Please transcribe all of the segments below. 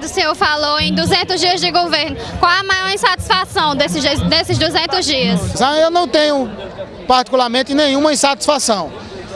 O senhor falou em 200 dias de governo. Qual a maior insatisfação desses, desses 200 dias? Eu não tenho particularmente nenhuma insatisfação.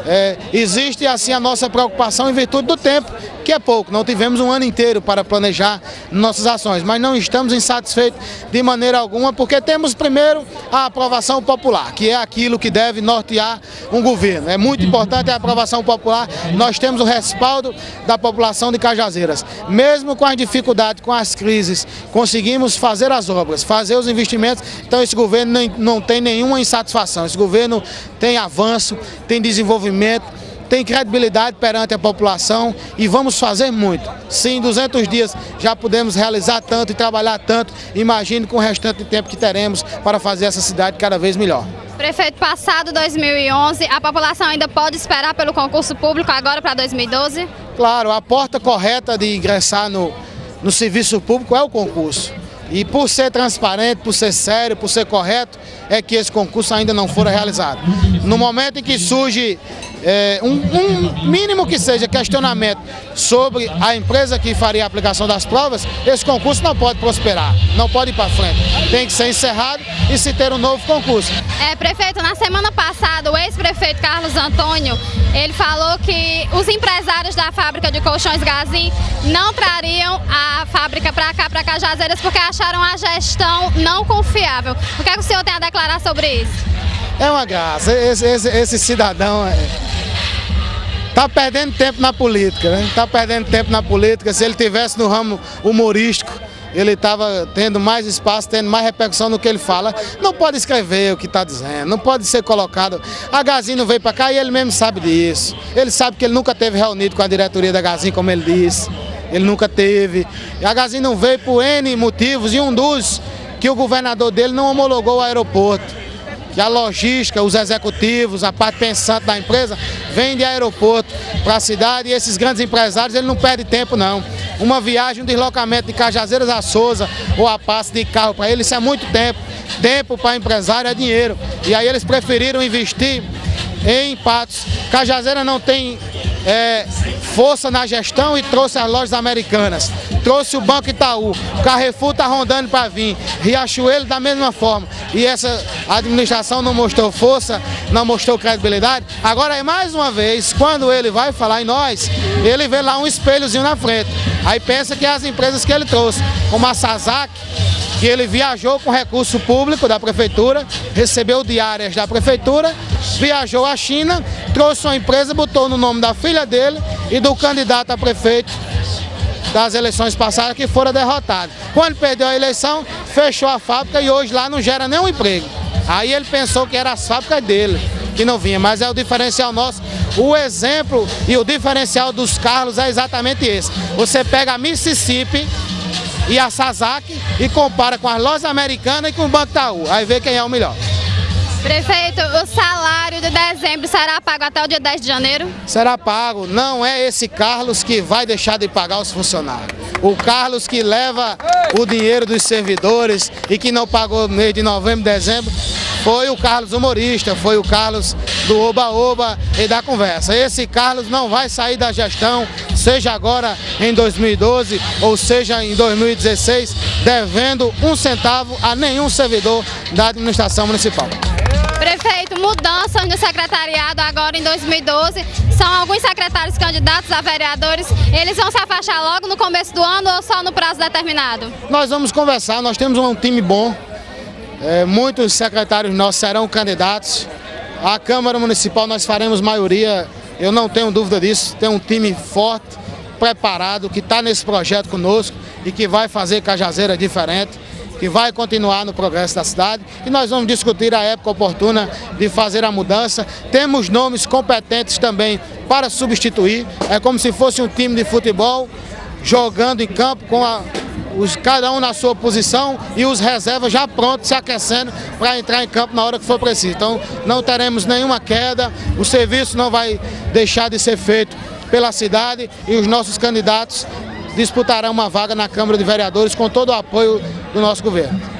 É, existe assim a nossa preocupação em virtude do tempo, que é pouco. Não tivemos um ano inteiro para planejar nossas ações, mas não estamos insatisfeitos de maneira alguma, porque temos primeiro a aprovação popular, que é aquilo que deve nortear um governo. É muito importante a aprovação popular. Nós temos o respaldo da população de Cajazeiras. Mesmo com as dificuldades, com as crises, conseguimos fazer as obras, fazer os investimentos. Então esse governo não tem nenhuma insatisfação. Esse governo tem avanço, tem desenvolvimento tem credibilidade perante a população e vamos fazer muito. Se em 200 dias já pudemos realizar tanto e trabalhar tanto, imagine com o restante de tempo que teremos para fazer essa cidade cada vez melhor. Prefeito, passado 2011, a população ainda pode esperar pelo concurso público agora para 2012? Claro, a porta correta de ingressar no, no serviço público é o concurso. E por ser transparente, por ser sério, por ser correto, é que esse concurso ainda não fora realizado. No momento em que surge é, um, um, mínimo que seja questionamento sobre a empresa que faria a aplicação das provas, esse concurso não pode prosperar, não pode ir para frente. Tem que ser encerrado e se ter um novo concurso. É, prefeito, na semana passada, o ex-prefeito Carlos Antônio, ele falou que os empresários da fábrica de colchões Gazin não trariam a fábrica para cá, para Cajazeiras, porque acharam a gestão não confiável. O que, é que o senhor tem a declarar sobre isso? É uma graça. Esse, esse, esse cidadão está é... perdendo tempo na política, né? Está perdendo tempo na política. Se ele tivesse no ramo humorístico, ele estava tendo mais espaço, tendo mais repercussão no que ele fala. Não pode escrever o que está dizendo, não pode ser colocado. A Gazinho veio para cá e ele mesmo sabe disso. Ele sabe que ele nunca teve reunido com a diretoria da Gazinho, como ele disse. Ele nunca teve. A Gazinho não veio por N motivos e um dos que o governador dele não homologou o aeroporto que a logística, os executivos, a parte pensante da empresa, vem de aeroporto para a cidade e esses grandes empresários, ele não perde tempo não. Uma viagem, um deslocamento de Cajazeiras a Souza ou a passe de carro para ele, isso é muito tempo. Tempo para empresário é dinheiro. E aí eles preferiram investir em Patos. Cajazeira não tem é, força na gestão e trouxe as lojas americanas. Trouxe o Banco Itaú. Carrefour está rondando para vir. Riachuelo da mesma forma. E essa administração não mostrou força, não mostrou credibilidade. Agora é mais uma vez, quando ele vai falar em nós, ele vê lá um espelhozinho na frente. Aí pensa que é as empresas que ele trouxe, como a Sazak, que ele viajou com recurso público da prefeitura, recebeu diárias da prefeitura, viajou à China, trouxe uma empresa, botou no nome da filha dele e do candidato a prefeito das eleições passadas que foram derrotados. Quando perdeu a eleição, fechou a fábrica e hoje lá não gera nenhum emprego. Aí ele pensou que era a fábrica dele, que não vinha, mas é o diferencial nosso. O exemplo e o diferencial dos Carlos é exatamente esse. Você pega a Mississippi, e a Sazak e compara com as lojas americanas e com o Banco Itaú. Aí vê quem é o melhor. Prefeito, o salário de dezembro será pago até o dia 10 de janeiro? Será pago. Não é esse Carlos que vai deixar de pagar os funcionários. O Carlos que leva o dinheiro dos servidores e que não pagou no mês de novembro, dezembro, foi o Carlos humorista, foi o Carlos do Oba-Oba e da conversa. Esse Carlos não vai sair da gestão, seja agora em 2012 ou seja em 2016, devendo um centavo a nenhum servidor da administração municipal. Mudanças no secretariado agora em 2012. São alguns secretários candidatos a vereadores. Eles vão se afastar logo no começo do ano ou só no prazo determinado? Nós vamos conversar, nós temos um time bom. É, muitos secretários nossos serão candidatos. A Câmara Municipal nós faremos maioria, eu não tenho dúvida disso. Tem um time forte, preparado, que está nesse projeto conosco e que vai fazer Cajazeira diferente que vai continuar no progresso da cidade e nós vamos discutir a época oportuna de fazer a mudança. Temos nomes competentes também para substituir, é como se fosse um time de futebol jogando em campo com a, os, cada um na sua posição e os reservas já prontos, se aquecendo para entrar em campo na hora que for preciso. Então não teremos nenhuma queda, o serviço não vai deixar de ser feito pela cidade e os nossos candidatos disputarão uma vaga na Câmara de Vereadores com todo o apoio do nosso governo.